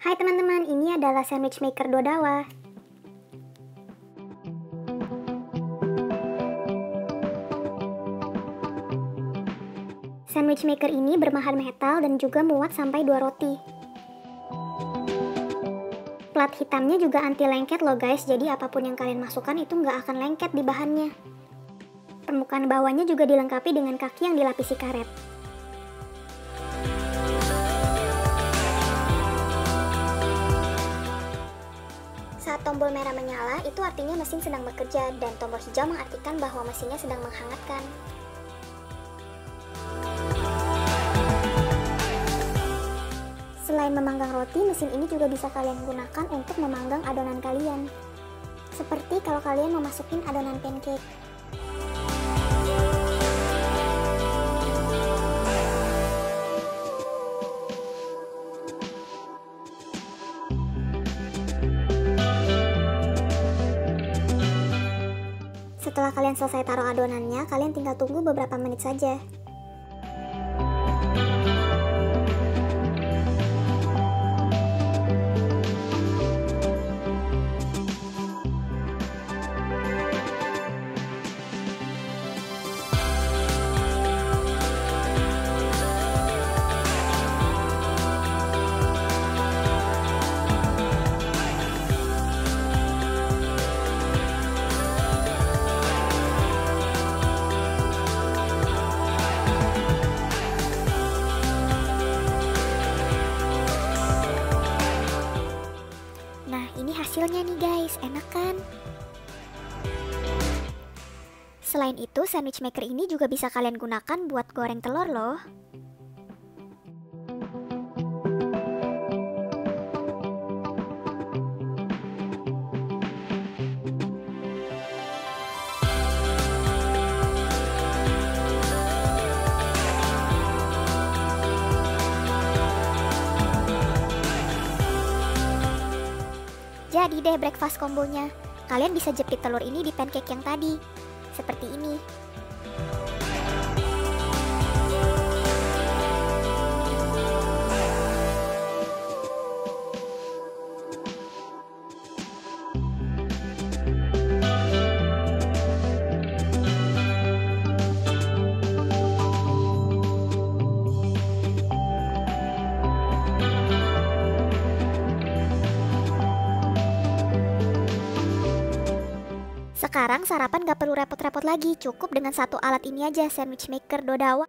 Hai teman-teman, ini adalah sandwich maker Dodawa. Sandwich maker ini berbahan metal dan juga muat sampai dua roti. Plat hitamnya juga anti lengket loh guys, jadi apa pun yang kalian masukkan itu nggak akan lengket di bahannya. Permukaan bawahnya juga dilengkapi dengan kaki yang dilapisi karet. Tombol merah menyala, itu artinya mesin sedang bekerja, dan tombol hijau mengartikan bahwa mesinnya sedang menghangatkan. Selain memanggang roti, mesin ini juga bisa kalian gunakan untuk memanggang adonan kalian. Seperti kalau kalian memasukin adonan pancake. Setelah kalian selesai taruh adonannya, kalian tinggal tunggu beberapa menit saja. Hasilnya nih guys, enak kan? Selain itu, sandwich maker ini juga bisa kalian gunakan buat goreng telur loh. Jadi deh breakfast kombonya. Kalian bisa jepit telur ini di pancake yang tadi. Seperti ini. Sekarang sarapan gak perlu repot-repot lagi, cukup dengan satu alat ini aja, sandwich maker Dodawa.